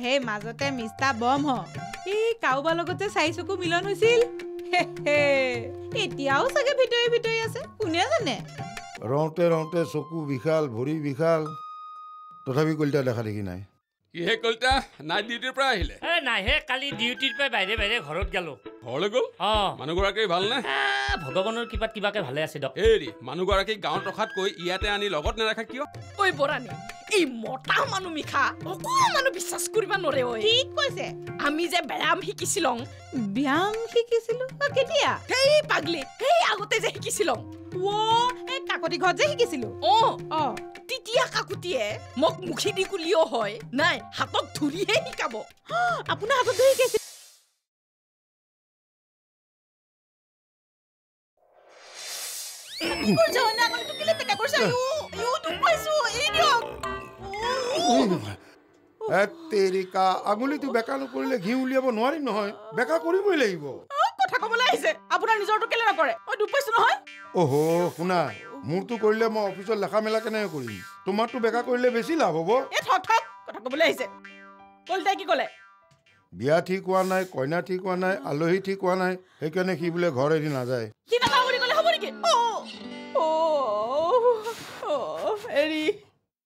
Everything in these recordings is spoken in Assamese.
সেই মাজতে মিষ্টা বম হ। এই কাৰোবাৰ লগত যে চাৰি চকু মিলন হৈছিল? হে, হে। এতিয়াও চাগে ভিতৰি ভিতৰি আছে। কোনে জানে? ৰওঁতে ৰওঁতে চকু বিশাল ভৰি বিশাল। তথাপি কলিতা দেখা দেখি নাই। কিহে কলিতা? নাইট ডিউটিৰ পৰা আহিলে? এ নাই হে কালি ডিউটিৰ পৰা বাহিৰে বাহিৰে ঘৰত গেলো। ঘৰলৈ গ'ল? অ। মানুহগৰাকী ভালনে? এ, ভগৱানৰ কিবাত কিবাকে ভালে আছে দক হেৰি মানুহগৰাকীক গাঁৱত ৰখাতকৈ ইয়াতে আনি লগত নাৰাখা কিয়? ঐ বৰাণী এই মতা মানুহ মিশা অকণমানো বিশ্বাস কৰিব নোৱাৰে ঐ। ঠিক কৈছে। আমি যে ব্যায়াম শিকিছিলং। ব্যায়াম শিকিছিলো? কেতিয়া? সেই পাগলি সেই আগতে যে শিকিছিলং। এই কাকতি ঘৰত যে শিকিছিলো। অ অ। তেতিয়া কাকুতিয়ে মোক মুখি দি কুলিও হয়। নাই হাতত ধৰিহে শিকাব। আপোনাৰ হাতত ধৰি শিকিছিল কৰিছে নে? আপুনি টুকিলে টেকা কৰিছে আইও, আইও, দুখ পাইছো। এই দিয়ক। তেৰিকা আঙুলিটো বেকা নকৰিলে ঘি উলিয়াব নোৱাৰিম নহয়। বেকা কৰিবই লাগিব। অ, কথা ক'বলৈ আহিছে। আপোনাৰ নিজৰটো কেলে নকৰে? মই দুখ পাইছো নহয়। অহ শুনা। মোৰটো কৰিলে মই অফিচত লেখা মেলা কেনেকৈ কৰিম? তোমাৰটো বেকা কৰিলে বেছি লাভ হ'ব। কথা ক'বলৈ আহিছে। কলিতাই কি ক'লে? বিয়া ঠিক হোৱা নাই কইনা ঠিক হোৱা নাই আলহী ঠিক হোৱা নাই সেইকাৰণে সি বোলে ঘৰ এৰি নাযায়।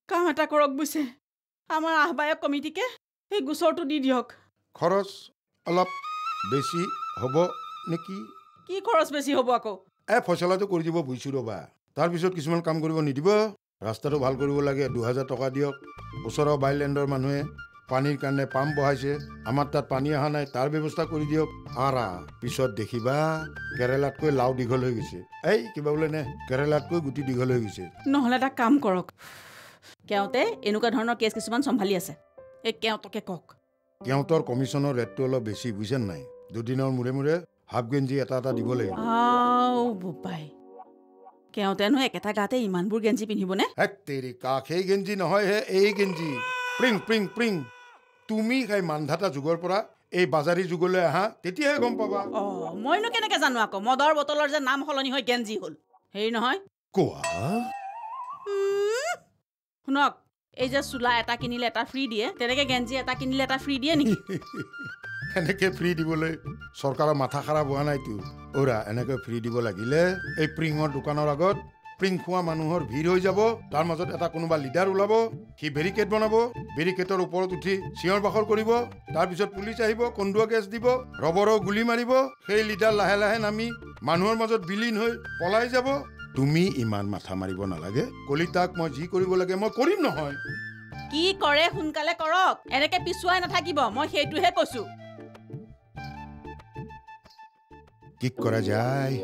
কাম এটা কৰক বুজিছে আমাৰ আহ্বায়ক কমিটিকে সেই গোচৰটো দি দিয়ক। খৰচ অলপ বেছি হ'ব নেকি? কি খৰচ বেছি হ'ব আকৌ? এ ফচলাটো কৰি দিব বুজিছোঁ ৰ'বা। তাৰপিছত কিছুমান কাম কৰিব নিদিব। ৰাস্তাটো ভাল কৰিব লাগে দুহেজাৰ টকা দিয়ক। ওচৰৰ বাইলেণ্ডৰ মানুহে পানীৰ কাৰণে পাম্প বহাইছে। আমাৰ তাত পানী অহা নাই তাৰ ব্যৱস্থা কৰি দিয়ক। আৰা পিছত দেখিবা কেৰেলাতকৈ লাও দীঘল হৈ গৈছে। এই কিবা বোলে নে? কেৰেলাতকৈ গুটি দীঘল হৈ গৈছে। নহ'লে এটা কাম কৰক। কেওঁতে এনেকুৱা ধৰণৰ কেছ কিছুমান চম্ভালি আছে। এই কেওঁতকে কওক। কেওঁতৰ কমিশ্যনৰ ৰেটটো অলপ বেছি বুজিছে নাই? দুদিনৰ মূৰে মূৰে হাফ গেঞ্জি এটা এটা দিব লাগিব। বোপাই। কেওঁতেনো একেটা গাতে ইমানবোৰ গেঞ্জি পিন্ধিবনে? তেৰি কাষ সেই গেঞ্জি নহয় হে এই গেঞ্জি। প্ৰিং প্ৰিং প্ৰিং। তুমি সেই মানধাতা যুগৰ পৰা এই বাজাৰী যুগলৈ আহা তেতিয়াহে গম পাবা। অঁ মইনো কেনেকৈ জানো আকৌ? মদৰ বটলৰ যে নাম সলনি হৈ গেঞ্জি হ'ল। হেৰি নহয়? কোৱা? শুনক এই যে চোলা এটা কিনিলে এটা ফ্ৰী দিয়ে তেনেকৈ গেঞ্জি এটা কিনিলে এটা ফ্ৰী দিয়ে নেকি? এনেকে ফ্ৰী দিবলৈ চৰকাৰৰ মাথা খাৰাপ হোৱা নাইতো। অৰা এনেকৈ ফ্ৰী দিব লাগিলে এই প্ৰিঙৰ দোকানৰ আগত প্ৰিং খোৱা মানুহৰ ভিৰ হৈ যাব তাৰ মাজত এটা কোনোবা লিডাৰ ওলাব সি বেৰিকেড বনাব বেৰিকেডৰ ওপৰত উঠি চিঞৰ বাখৰ কৰিব তাৰপিছত পুলিচ আহিব কন্দুৱা গেছ দিব ৰবৰৰ গুলী মাৰিব সেই লিডাৰ লাহে লাহে নামি মানুহৰ মাজত বিলীন হৈ পলাই যাব তুমি ইমান মাথা মাৰিব নালাগে। কলিতাক মই যি কৰিব লাগে মই কৰিম নহয়। কি কৰে সোনকালে কৰক? এনেকৈ পিছুৱাই নাথাকিব মই সেইটোহে কৈছোঁ। কি কৰা যায়?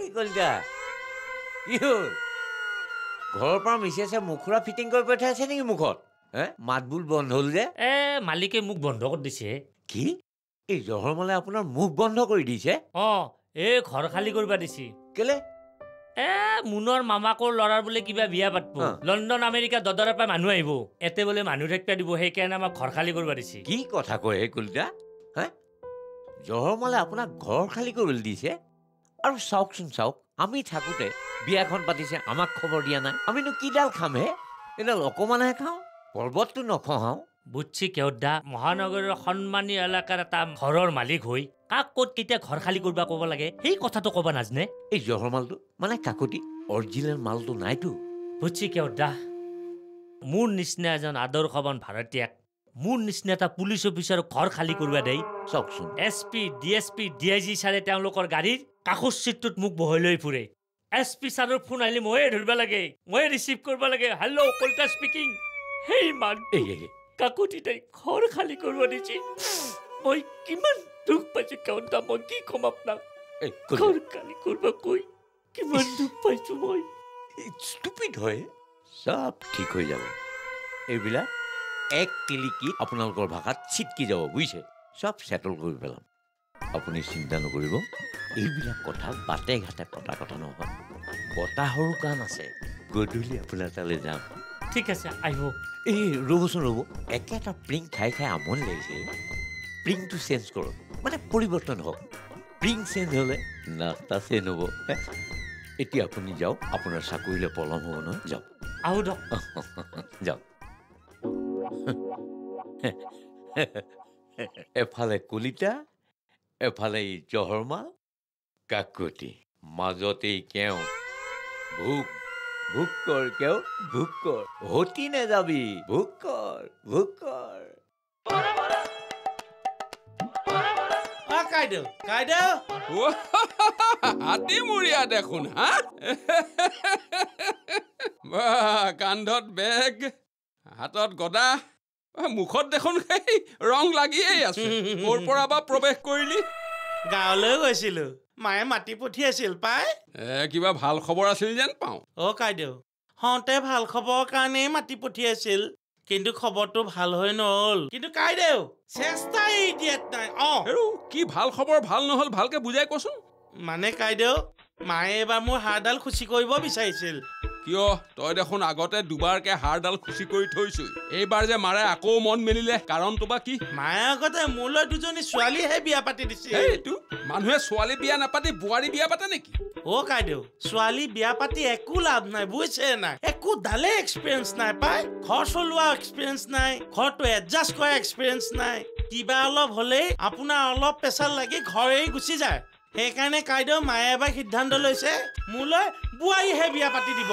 কি কলিতা? কি হ'ল? ঘৰৰ পৰা মিছেছে মুখুৰা ফিটিং কৰি পঠাইছে নেকি মুখত? মাতবোল বন্ধ হ'ল যে? এ মালিকে মোক বন্ধ কৰি দিছে। কি? এই জহৰমালে আপোনাৰ মুখ বন্ধ কৰি দিছে? অ এই ঘৰ খালী কৰিব দিছে। কেলে? এ মুনৰ মামাকৰ ল'ৰাৰ বোলে কিবা বিয়া পাতব। লণ্ডন আমেৰিকা দদৰৰ পৰা মানুহ আহিব। এতে বোলে মানুহ থাকিব দিব সেইকাৰণে আমাক ঘৰ খালী কৰিব দিছে। কি কথা কয় হে কলিতা হে? জহৰমালে আপোনাক ঘৰ খালী কৰিবলৈ দিছে? আৰু চাওকচোন চাওক আমি থাকোঁতে বিয়াখন পাতিছে আমাক খবৰ দিয়া নাই। আমিনো কিডাল খাম হে? এডাল অকণমানহে খাওঁ। পৰ্বতটো নখহাওঁ। বুজছি কেওদা মহানগৰৰ সন্মানীয় এলেকাৰ এটা ঘৰৰ মালিক হৈ কাক ক'ত কেতিয়া ঘৰ খালী কৰিব ক'ব লাগে সেই কথাটো ক'ব নাজানে। এই জহৰমালটো মানে কাকতি অৰিজিনেল মালটো নাইতো। বুজছি কেওদা মোৰ নিচিনা এজন আদৰ্শৱান ভাৰতীয়াক মোৰ নিচিনা এটা পুলিচ অফিচাৰক ঘৰ খালী কৰিব দেই। চাওকচোন। S P D S P D I G ছাৰে তেওঁলোকৰ গাড়ীৰ কাষৰ চিটটোত মোক বহাই লৈ ফুৰে। এছ পি ছাৰৰ ফোন আহিলে ময়ে ধৰিব লাগে ময়ে ৰিচিভ কৰিব লাগে। হেল্ল' কলিতা স্পিকিং সেই মান কাকতি তাই ঘৰ খালী কৰিব দিছে। মই কিমান দুখ পাইছো কেওদা মই কি ক'ম আপোনাক? ঘৰ খালী কৰিব কৈ কিমান দুখ পাইছো মই। ষ্টুপিড হয়। চব ঠিক হৈ যাব। এইবিলাক এক টিলিকিত আপোনালোকৰ ভাষাত ছিটকি যাব বুজিছে? চব ছেটল কৰি পেলাম। আপুনি চিন্তা নকৰিব। এইবিলাক কথা বাটে ঘাটে পতা কথা নহয়। বতাহৰো কাণ আছে। গধূলি আপোনাৰ তালৈ যাম। ঠিক আছে আহিব। এই ৰ'বচোন ৰ'ব। একেটা প্ৰিং খাই খাই আমনি লাগিছে। প্ৰিংটো চেঞ্জ কৰক। মানে পৰিৱৰ্তন হওক। প্ৰিং চেঞ্জ হ'লে নাস্তা চেঞ্জ হ'ব? এতিয়া আপুনি যাওক। আপোনাৰ চাকৰিলৈ পলম হ'ব নহয়। যাওক। আহো দক যাওক। এফালে কলিতা এফালে এই জহৰমাল কাকতি। মাজতেই কেও ভোক ভোক কৰ কেও ভোক কৰ হতি নেযাবি ভোক কৰ ভোক কৰ অ কাইদেউ কাইদেউ। হাতী মূৰীয়া দেখোন হা? কান্ধত বেগ হাতত গদা। মুখত দেখোন সেই ৰং লাগিয়েই আছে। ক'ৰ পৰা বা প্ৰৱেশ কৰিলি? গাঁৱলৈ গৈছিলো। মায়ে মাতি পঠিয়াইছিল পাই? কিবা ভাল খবৰ আছিল যেন পাওঁ। অ কাইদেউ। হওঁতে ভাল খবৰৰ কাৰণেই মাতি পঠিয়াইছিল কিন্তু খবৰটো ভাল হৈ নহ'ল। কিন্তু কাইদেউ চেষ্টাই দিয়াত নাই অ। হেৰৌ কি ভাল খবৰ ভাল নহ'ল ভালকে বুজাই কচোন। মানে কাইদেউ মায়ে এইবাৰ মোৰ হাড়ডাল খুচি কৰিব বিচাৰিছিল। কিয়? তই দেখোন আগতে দুবাৰকে হাড়ডাল খুচি কৰি থৈছই। এইবাৰ যে মাৰে আকৌ মন মেলিলে কাৰণটো বা কি? মায়ে আগতে মোলৈ দুজনী ছোৱালীহে বিয়া পাতি দিছিল। এইটো মানুহে ছোৱালী বিয়া নাপাতি বোৱাৰী বিয়া পাতে নেকি? অ কাইদেউ ছোৱালী বিয়া পাতি একো লাভ নাই বুজিছে নাই? একো ডালে এক্সপিৰিয়েঞ্চ নাই পাই? ঘৰ চলোৱা এক্সপিৰিয়েঞ্চ নাই ঘৰটো এডজাষ্ট কৰা এক্সপিৰিয়েঞ্চ নাই। কিবা অলপ হ'লেই আপোনাৰ অলপ প্ৰেছাৰ লাগি ঘৰ এৰি গুচি যায়। সেইকাৰণে কাইদেউ মায়ে এবাৰ সিদ্ধান্ত লৈছে মোলৈ বোৱাৰীহে বিয়া পাতি দিব।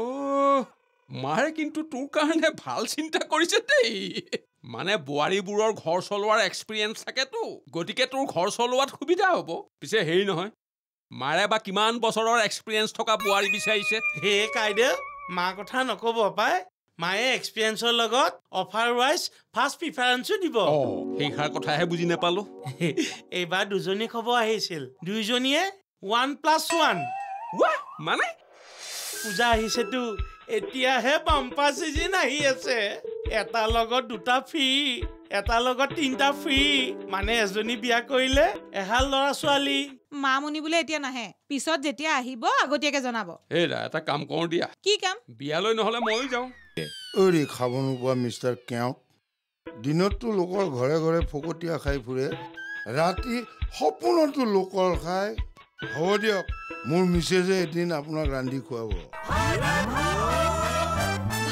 অ' মায়ে কিন্তু তোৰ কাৰণে ভাল চিন্তা কৰিছে দেই। মানে বোৱাৰীবোৰৰ ঘৰ চলোৱাৰ এক্সপিৰিয়েঞ্চ থাকেতো গতিকে তোৰ ঘৰ চলোৱাত সুবিধা হ'ব। পিছে হেৰি নহয় মাৰে বা কিমান বছৰৰ এক্সপিৰিয়েঞ্চ থকা বোৱাৰী বিচাৰিছে? হে কাইদেউ মা কথা নক'ব পাই। মায়ে এক্সপিৰিয়েঞ্চৰ লগত অফাৰ ৱাইজ ফাৰ্ষ্ট প্ৰিফাৰেঞ্চো দিব। সেইষাৰ কথাহে বুজি নাপালো। এইবাৰ দুজনী খবৰ আহিছিল। দুইজনীয়ে ওৱান প্লাছ ওৱান ৱাহ মানে? পূজা আহিছেতো। এতিয়াহে বাম্পা চিজন আহি আছে। এটা লগত দুটা ফ্ৰী এটা লগত তিনিটা ফ্ৰী মানে এজনী বিয়া কৰিলে এহাল ল'ৰা ছোৱালী মা মনি বোলে এতিয়া নাহে। পিছত যেতিয়া আহিব আগতীয়াকে জনাব। এটা কাম কৰোঁ দিয়া। কি কাম? বিয়ালৈ নহ'লে ময়ো যাওঁ। অৰি খাব নোপোৱা মিষ্টাৰ কেওঁট দিনততো লোকৰ ঘৰে ঘৰে ফকতীয়া খাই ফুৰে। ৰাতি সপোনতো লোকৰ খাই হ'ব দিয়ক মোৰ মিছেজে এদিন আপোনাক ৰান্ধি খুৱাব।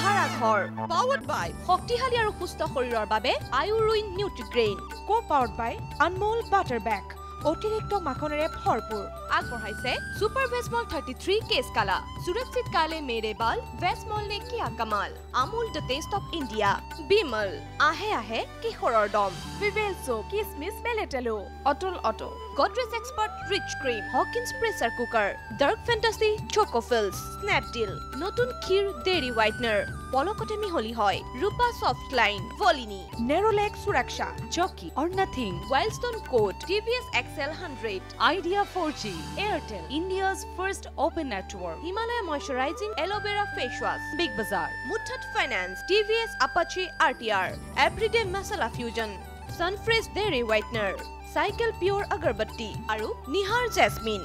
ভাড়াঘৰ পাৱাৰ্ড বাই শক্তিশালী আৰু সুস্থ শৰীৰৰ বাবে আয়ুৰুইন nutrigrain co powered by Anmol butter বেগ অতিৰিক্ত মাখনেৰে ভৰপূৰ। আগবঢ়াইছে super Vasmol thirty three cash কালা সুৰক্ষিত কালে মেৰে বাল ভেজমল নে কিয়া Kamal Amul the taste of India Vimal আহে আহে কিশোৰৰ দম ভিভেল চোপ কিচমিচ মেলেটেলো অটল auto Godrej expert rich creme Hawkins pressure cooker dark fantasy choco fills Snapdeal নতুন ক্ষীৰ ডেইৰী হোৱাইটনাৰ পলকতে মিহলি হয়। Rupa soft line Volini Nerolac Suraksha jockey or nothing wild stone code TVS XL hundred Idea for G Airtel India's first open network Himalaya moisturising aloe vera face wash big bazaar মুঠাত finance TVS Apache R everyday masala fusion sunfresh dairy whitener cycle pure agarbatti আৰু নিহাৰ জেচমিন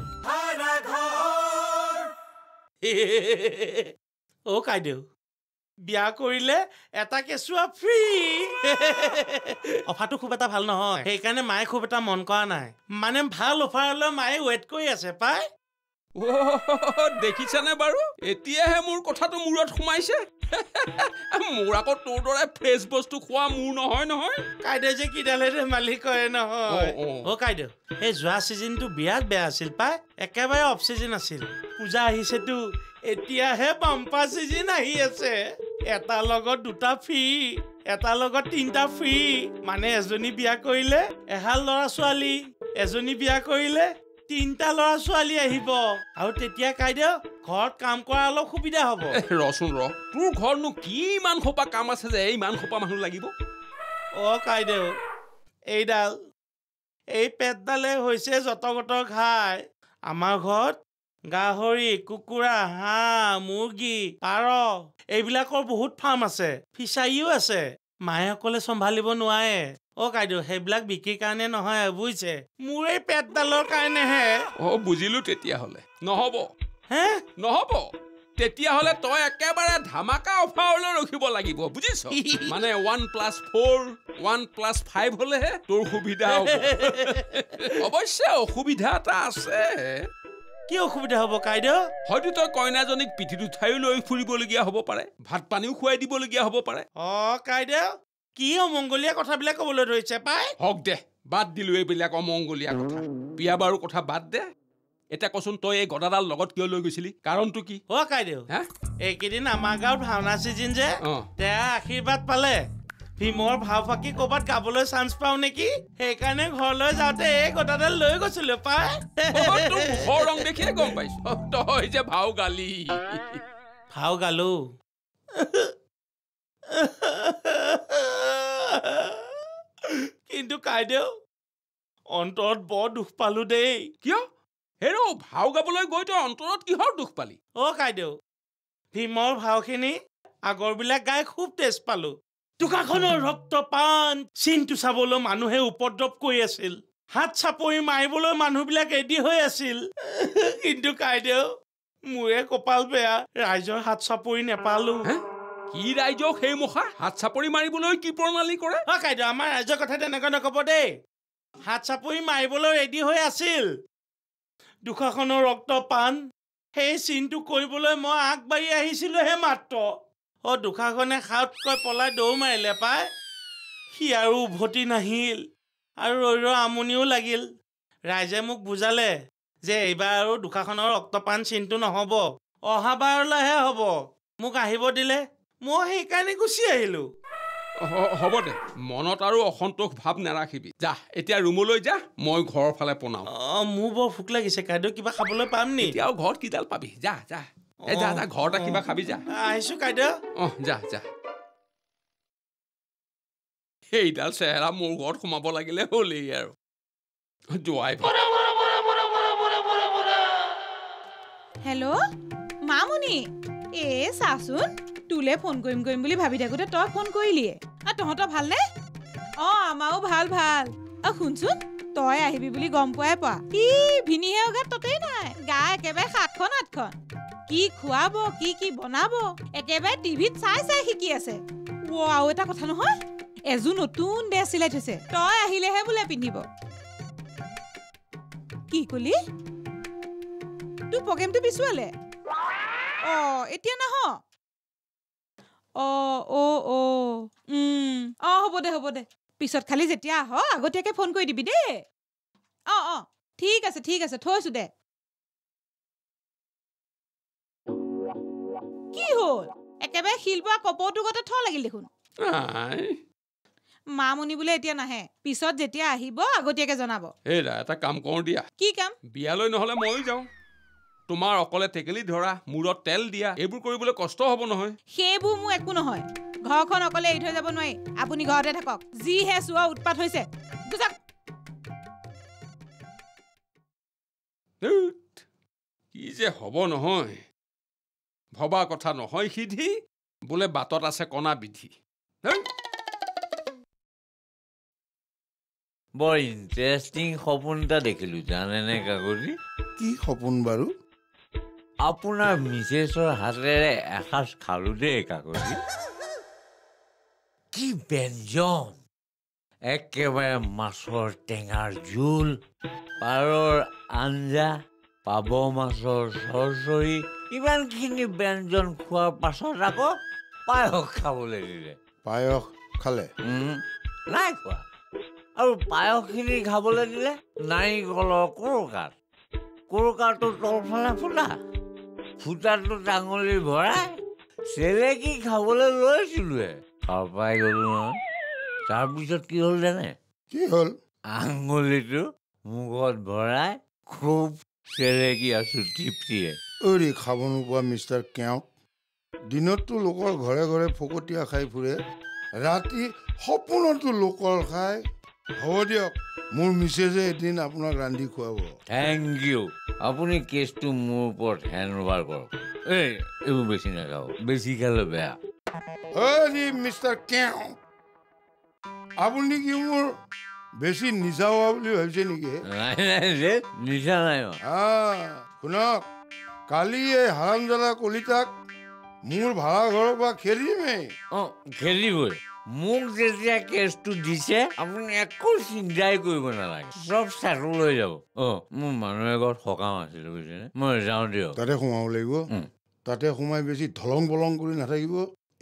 অ কাইদেউ বিয়া কৰিলে এটা কেঁচুৱা ফ্ৰী অফাৰটো খুব এটা ভাল নহয়। সেইকাৰণে মায়ে খুব এটা মন কৰা নাই। মানে ভাল অফাৰলৈ মায়ে ৱেইট কৰি আছে পাই। দেখিছানে বাৰু? এতিয়াহে মোৰ কথাটো মূৰত সোমাইছে। মোৰ আকৌ তোৰ দৰে ফ্ৰেছ বস্তু খোৱা মোৰ নহয় নহয়। কাইদেউ যে কিডালে ধেমালি কৰে নহয়। অ, কাইদেউ এই যোৱা ছিজনটো বিৰাট বেয়া আছিল পাই। একেবাৰে অফ ছিজন আছিল। পূজা আহিছেতো এতিয়াহে বাম্পা ছিজন আহি আছে। এটা লগত দুটা ফ্ৰী এটা লগত তিনিটা ফ্ৰী মানে এজনী বিয়া কৰিলে এহাল ল'ৰা ছোৱালী এজনী বিয়া কৰিলে তিনিটা ল'ৰা ছোৱালী আহিব। আৰু তেতিয়া কাইদেউ ঘৰত কাম কৰা অলপ সুবিধা হ'ব। ৰচোন ৰ তোৰ ঘৰনো কি ইমান সোপা কাম আছে যে ইমান সোপা মানুহ লাগিব? অ কাইদেউ এইডাল এই পেটডালে হৈছে যতগত ঘাই আমাৰ ঘৰত গাহৰি কুকুৰা হাঁহ মুৰ্গী পাৰ। এইবিলাকৰ বহুত ফাৰ্ম আছে। ফিচাৰীও আছে। মায়ে অকলে চম্ভালিব নোৱাৰে। অ কাইদেউ সেইবিলাক বিক্ৰীৰ কাৰণে নহয় বুজিছে? মোৰ এই পেটডালৰ কাৰণেহে। অ' বুজিলো তেতিয়াহ'লে। নহ'ব। হে? নহ'ব। তেতিয়াহ'লে তই একেবাৰে ধামাকা অফাৰলৈ ৰখিব লাগিব বুজিছ? মানে one plus four one plus five হ'লেহে তোৰ সুবিধা হ'ব। অৱশ্যে অসুবিধা এটা আছে। কি অসুবিধা হ'ব কাইদেউ? হয়তো তই কইনাজনীক পিঠিত উঠাইও লৈ ফুৰিবলগীয়া হ'ব পাৰে ভাত পানীও খুৱাই দিবলগীয়া হ'ব পাৰে। অ কাইদেউ কি অমংগলীয়া কথাবিলাক ক'বলৈ ধৰিছে পাই? হওক দে বাদ দিলো এইবিলাক অমংগলীয়া কথা। বিয়া বাৰু কথা বাদ দে। এতিয়া কচোন তই এই গদাডাল লগত কিয় লৈ গৈছিলি? কাৰণটো কি? অ কাইদেউ। হা? এইকেইদিন আমাৰ গাঁৱত ভাওনা চিজন যে তেওঁ আশীৰ্বাদ পালে। ভীমৰ ভাও ফাকি ক'ৰবাত গাবলৈ চান্স পাওঁ নেকি? সেইকাৰণে ঘৰলৈ যাওঁতে এই গোটাডাল লৈ গৈছিলো পাই। মুখৰ ৰং দেখিয়ে গম পাইছো। তই যে ভাও গালি। ভাও গালো। কিন্তু কাইদেউ অন্তৰত বৰ দুখ পালো দেই। কিয়? হেৰ ভাও গাবলৈ গৈ তই অন্তৰত কিহৰ দুখ পালি? অ কাইদেউ ভীমৰ ভাওখিনি আগৰবিলাক গাই খুব তেজ পালো। টোকাখনৰ ৰক্ত পান চিনটো চাবলৈ মানুহে উপদ্ৰৱ কৰি আছিল। হাত চাপৰি মাৰিবলৈ মানুহবিলাক ৰেডি হৈ আছিল। কিন্তু কাইদেউ মোৰে কপাল বেয়া ৰাইজৰ হাত চাপৰি নেপালো? কি ৰাইজক সেই মুখা? হাত চাপৰি মাৰিবলৈ কি প্ৰণালী কৰে? অ কাইদেউ আমাৰ ৰাইজৰ কথা তেনেকৈ নক'ব দেই। হাত চাপৰি মাৰিবলৈ ৰেডি হৈ আছিল। দুশাখনৰ ৰক্ত পান সেই চিনটো কৰিবলৈ মই আগবাঢ়ি আহিছিলোহে মাত্ৰ। অ দুশাখনে সাউতকৈ পলাই দৌৰ মাৰিলে পাই। সি আৰু উভতি নাহিল আৰু ৰৈ ৰৈ আমনিও লাগিল। ৰাইজে মোক বুজালে যে এইবাৰ আৰু দুশাখনৰ ৰক্তপান চিনটো নহ'ব। অহাবাৰলৈহে হ'ব। মোক আহিব দিলে। মই সেইকাৰণে গুচি আহিলোঁ। হ'ব দে। মনত আৰু অসন্তোষ ভাৱ নাৰাখিবি। যা এতিয়া ৰুমলৈ যা। মই ঘৰৰ ফালে পনাওঁ অ মোৰ বৰ ভোক লাগিছে। কাইদেউ কিবা খাবলৈ পাম নি এতিয়া আৰু ঘৰত কিডাল পাবি। যা যা। এ যা যা ঘৰতে কিবা খাবি যা। আহিছো কাইদেউ। অহ যা যা। সেইডাল চেহেৰা মোৰ ঘৰত সোমাব লাগিলে হ'লেই আৰু। যোৱাই ভাল হেল্ল' মামুনি। এ চাচোন তোলে ফোন কৰিম কৰিম বুলি ভাবি থাকোঁতে তই ফোন কৰিলিয়ে। আৰু তহঁতৰ ভালনে? অঁ আমাৰো ভাল ভাল। অ শুনচোন তই আহিবি বুলি গম পোৱাই পোৱা। ই ভিনিহে অগাত ততেই নাই। গা একেবাৰে সাতখন আঠখন। কি খুৱাব কি কি বনাব একেবাৰে টিভিত চাই চাই শিকি আছে। আৰু এটা কথা নহয় এযোৰ নতুন ড্ৰেছ চিলাই থৈছে তই আহিলেহে বোলে পিন্ধিব। কি কলি? তোৰ প্ৰগ্ৰেমটো পিছুৱালে? অ এতিয়া নাহ। অ অ হ'ব দে হ'ব দে। পিছত খালি যেতিয়া আহ আগতীয়াকৈ ফোন কৰি দিবি দেই। অ অ ঠিক আছে ঠিক আছে থৈছো দে। কি হ'ল? একেবাৰে শিলপৰা কপৌটো গতে থ লাগিল দেখোন। মামুনি বোলে এতিয়া নাহে পিছত যেতিয়া আহিব আগতীয়াকৈ জনাব। হেৰা এটা কাম কৰোঁ দিয়া। কি কাম? বিয়ালৈ নহ'লে ময়ো যাওঁ। তোমাৰ অকলে টেকেলি ধৰা মূৰত তেল দিয়া এইবোৰ কৰিবলৈ কষ্ট হ'ব নহয়। সেইবোৰ মোৰ একো নহয়। ঘৰখন অকলে এৰি থৈ যাব নোৱাৰি। আপুনি ঘৰতে থাকক। যিহে চোৱা উৎপাত হৈছে। কি যে হ'ব নহয়। ভবা কথা নহয় সিধি? বোলে বাটত আছে কণা বিধি। বৰ ইণ্টাৰেষ্টিং সপোন এটা দেখিলোঁ জানেনে কাকতি? কি সপোন বাৰু? আপোনাৰ মিছেছৰ হাতেৰে এসাঁজ খালোঁ দেই কাকতি। কি ব্যঞ্জন! একেবাৰে মাছৰ টেঙাৰ জোল পাৰৰ আঞ্জা পাব মাছৰ চৰচৰি ইমানখিনি ব্যঞ্জন খোৱাৰ পাছত আকৌ পায়স খাবলৈ দিলে। পায়স খালে? নাই খোৱা। আৰু পায়সখিনি খাবলৈ দিলে নাৰিকলৰ কোৰকাত কোৰকাটো তলফালে ফুটা। ফুটাটো আঙুলি ভৰাই চেলেকি খাবলৈ লৈছিলোৱে তাৰ পৰাই গ'লো নহয়। তাৰপিছত কি হ'ল জানে? কি হ'ল? আঙুলিটো মুখত ভৰাই খুব চেলেকি আছো তৃপ্তিয়ে ঐৰি খাব নোপোৱা মিষ্টাৰ কেওঁক দিনততো লোকৰ ঘৰে ঘৰে ফকতীয়া খাই ফুৰে। ৰাতি সপোনতো লোকৰ খাই হ'ব দিয়ক মোৰ মিছেছে এদিন আপোনাক ৰান্ধি খুৱাব। থেংক ইউ আপুনি কেছটো মোৰ ওপৰত হেণ্ড অভাৰ কৰক। এই এইবোৰ বেছি নাখাব। বেছি খালে বেয়া। অৰি মিষ্টাৰ কেও আপুনি কি মোৰ বেছি নিচা হোৱা বুলি ভাবিছে নেকি? নাই নাই শুনক। কালি এই হাৰামজাদা কলিতাক মোৰ ভাড়া ঘৰৰ পৰা খেদিমেই অঁ খেলিবই মোক যেতিয়া কেছটো দিছে আপুনি একো চিন্তাই কৰিব নালাগে। চব চেটল হৈ যাব। অঁ মোৰ মানুহ এঘৰত সকাম আছিলে বুজিছেনে মই যাওঁ দিয়ক। তাতে সোমাব লাগিব। তাতে সোমাই বেছি ধলং পলং কৰি নাথাকিব।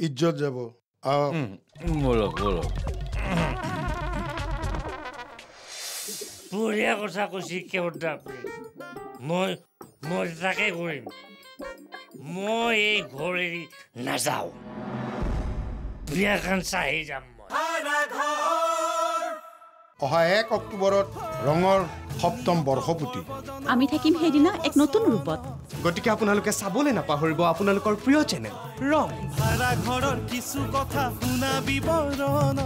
ইজ্জত যাব। ব'লক ব'লক। বঢ়িয়া কথা কৈছে কেৱটা আপুনি মই মই তাকে কৰিম মই এই ঘৰ এৰি নাযাওঁ বিয়াখন চাহি যাম মই অহা এক অক্টোবৰত ৰঙৰ সপ্তম বৰ্ষপূৰ্তি আমি থাকিম সেইদিনা এক নতুন ৰূপত গতিকে আপোনালোকে চাবলৈ নাপাহৰিব আপোনালোকৰ প্ৰিয় চেনেল ৰং ভাড়া ঘৰৰ কিছু কথা শুনা বিৱৰণ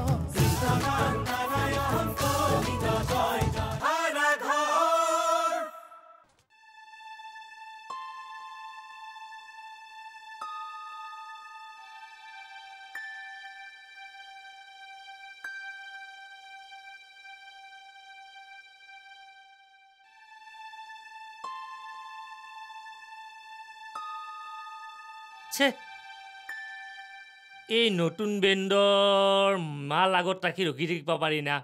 ছে এই নতুন বেণ্ডৰ মাল আগত ৰাখি ৰখি থাকিব পাৰি না।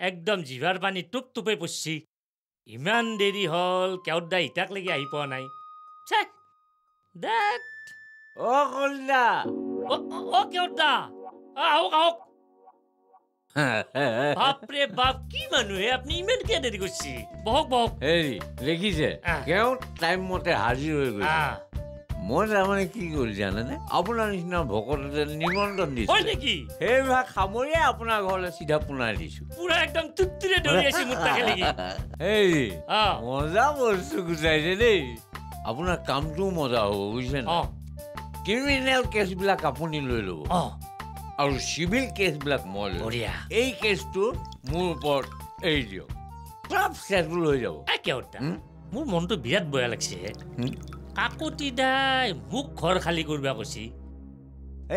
একদম জিভাৰ পানী টোপ টোপে পচছি ইমান দেৰি হ'ল কেৱদা ইটাক লাগি আহি পোৱা নাই। দেট অ' কলিতা অ' আহক আহক। বাপৰে বাপ কি মানুহে আপুনি ইমান কিয় দেৰি কৰিছে? বহক বহক। হেৰি দেখিছে? আহ। তেওঁ টাইম মতে হাজিৰ হৈ গৈছে মই তাৰমানে কি কৰিলোঁ জানেনে? আপোনাৰ নিচিনা ভকততে নিমন্ত্ৰণ হয় দিছোঁ নেকি? সেইভাগ সামৰিয়ে আপোনাৰ ঘৰলৈ চিধা পোনাই দিছোঁ। পুৰা একদম তুত্তুৰে দৌৰি আছে মোৰ তাকে লাগি। হেৰি অঁ। মজা বস্তু গুচাইছে দেই। আপোনাৰ কামটোও মজা হ'ব বুজিছে অঁ। ক্ৰিমিনেল কেছবিলাক আপুনি লৈ ল'ব। অঁ। আৰু চিভিল কেছবিলাক মই লৈ ল'ম। এই কেছটো মোৰ ওপৰত এৰি দিয়ক। চব চেটল হৈ যাব। এই? মোৰ মনটো বিৰাট বেয়া লাগিছে? কাকতি দাই মোক ঘৰ খালী কৰিব কৈছে।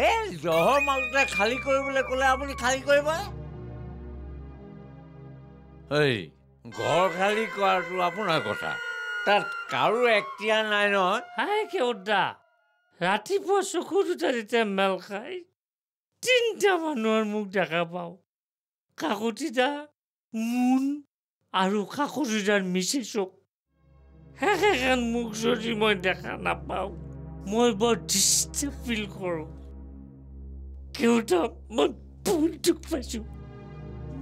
এই জহৰ মালটোৱে খালী কৰিবলৈ ক'লে আপুনি খালী কৰিব? এই ঘৰ খালী কৰাটো আপোনাৰ কথা। তাত কাৰো এক্তিয়াৰ নাই নহয়। হাই কেৱদা ৰাতিপুৱা চকু দুটা যেতিয়া মেল খাই তিনিটা মানুহৰ মুখ দেখা পাওঁ। কাকতি দা মোন আৰু কাকতি দাৰ মিছেছক সেইখন মুখ যদি মই দেখা নাপাওঁ মই বৰ ডিষ্টাৰ্ব ফিল কৰোঁ। কেউটা মই বহুত দুখ পাইছোঁ।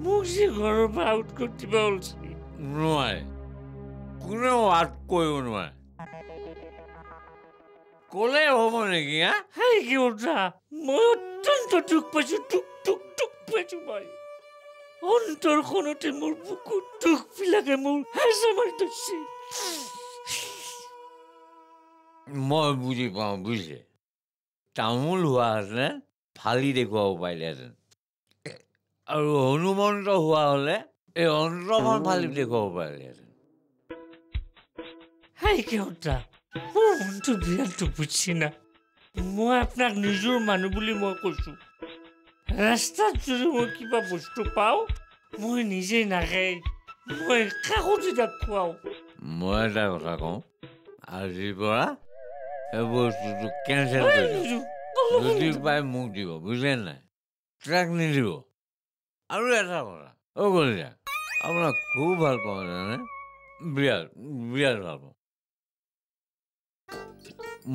মোক যে ঘৰৰ পৰা আউট কৰি দিব ওলছে নোৱাৰে। কোনেও আঁত কৰিব নোৱাৰে। ক'লে হ'ব নেকি হা? হাই কেউটা মই অত্যন্ত দুখ পাইছোঁ দুখ দুখ দুখ পাইছোঁ মই। অন্তৰখনতে মোৰ বুকুত দুখবিলাকে মোৰ হেঁচা মাৰি ধৰিছে। মই বুজি পাওঁ বুজিছে? তামোল হোৱাহেঁতেন ফালি দেখুৱাব পাৰিলেহেঁতেন। আৰু হনুমন্ত হোৱা হ'লে এই অন্তৰখন ফালি দেখুৱাব পাৰিলেহেঁতেন। হাই কেউটা মোৰ মনটো না। মই আপোনাক নিজৰ মানুহ বুলি মই কৈছোঁ। ৰাস্তাত যদি মই কিবা বস্তু পাওঁ মই নিজে নাখাই মই কাকতি তাক খুৱাওঁ। মই এটা কথা কওঁ আজিৰ পৰা বস্তুটো কেঞ্চেল কৰি দিওঁ যদি পাই মোক দিব বুজিলে নাই ট্ৰাক নিদিব আৰু এটা কথা অ' কলিতা আপোনাক খুব ভালো পাওঁ জানে বিৰাট বিৰাট ভালো পাওঁ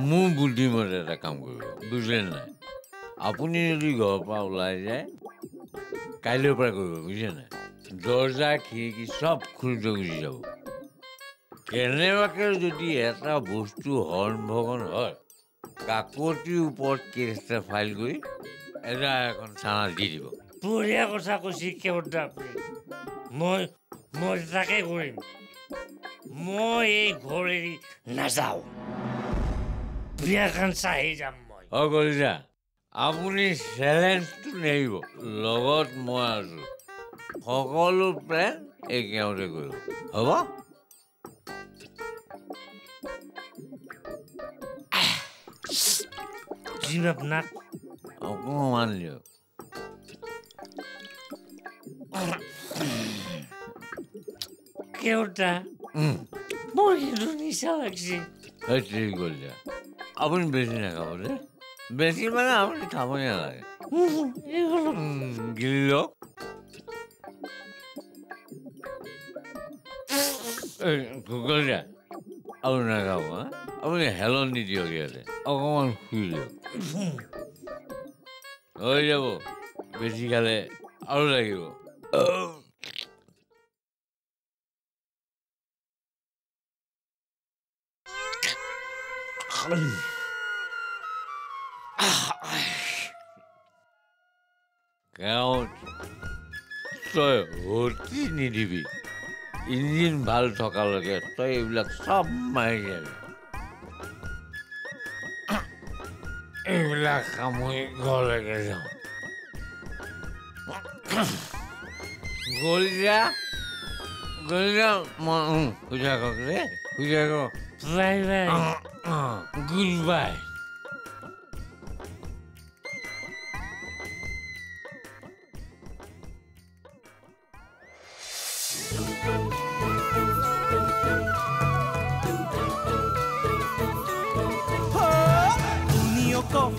মোৰ বুদ্ধিমতে এটা কাম কৰিব বুজিলে নাই আপুনি যদি ঘৰৰ পৰা ওলাই যায় কাইলৈৰ পৰা কৰিব বুজিছে নাই দৰ্জা খিৰিকী চব খুলি থৈ গুচি যাব কেনেবাকে যদি এটা বস্তু হৰণ ভগন হয় কাকতিৰ ওপৰত কেছ এটা ফাইল কৰি এটা এখন থানাত দি দিব। বঢ়িয়া কথা কৈছে কেৱটা আপুনি মই মই তাকে কৰিম। মই এই ঘৰ এৰি নাযাওঁ। বিয়াখন চাহি যাম মই। অ কলিতা আপুনি চেলেঞ্জটো নেৰিব। লগত মই আছো। সকলো প্লেন এই কেওঁতে কৰিব। হ'ব? 지럽나? 어구 완료. 깨웠다. 응. 머리 눈이 이상하지. 어찌 이걸야? 아버님 몇이나 가보래? 몇이면 아버님 가보냐 나요. 응, 이걸로. 음, 길러? 그걸야. 아버님 나가고, 아버님 헬론이 지역이야 돼. 어그만 후일려. হৈ যাব। বেছি খালে আৰু লাগিব। গাঁৱত তই অতি নিদিবি। ইঞ্জিন ভালো থকালৈকে তই এইবিলাক চব মাৰি যাবি এইবিলাক সামৰি ঘৰলৈকে যাওঁ গ'ল যা গ'ল যা মই উম, শুই থাকক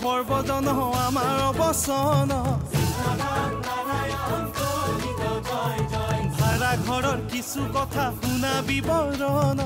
সৰ্বজন আমাৰ অৱচন ভাড়া ঘৰৰ কিছু কথা শুনা বিৱৰণ।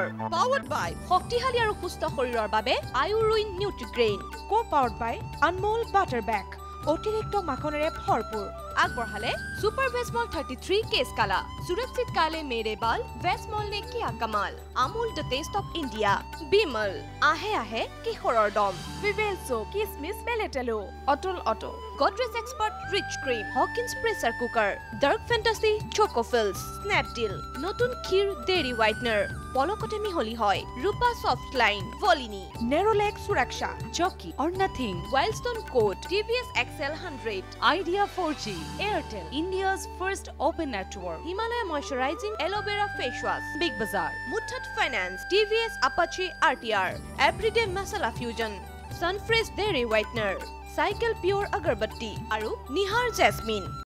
ভাড়াঘৰ পাৱাৰ্ড বাই শক্তিশালী আৰু সুস্থ শৰীৰৰ বাবে আয়ুৰুইন nutrigrain co powered by Anmol butter বেগ অতিৰিক্ত মাখনেৰে ভৰপূৰ। আগবঢ়ালে super Vasmol thirty three cash কালা সুৰক্ষিত কালে মেৰে বাল ভেজমল নে কিয়া Kamal. Amul the taste of India Vimal আহে আহে কিশোৰৰ দম। ভিভেল চোপ কিচমিচ পেলেটেলো অটল auto. Godrej expert rich creme Hawkins pressure cooker dark fantasy choco fills Snapdeal নতুন ক্ষীৰ ডেইৰী হোৱাইটনাৰ পলকতে মিহলি হয় Rupa soft line Volini Nerolac Suraksha jockey or nothing wild stone code TVS XL hundred Idea for G Airtel India's first open network Himalaya moisturising aloe vera face wash big bazaar মুঠাত finance TVS Apache R T R everyday masala fusion sunfresh dairy whitener cycle pure agarbatti আৰু নিহাৰ জেচমিন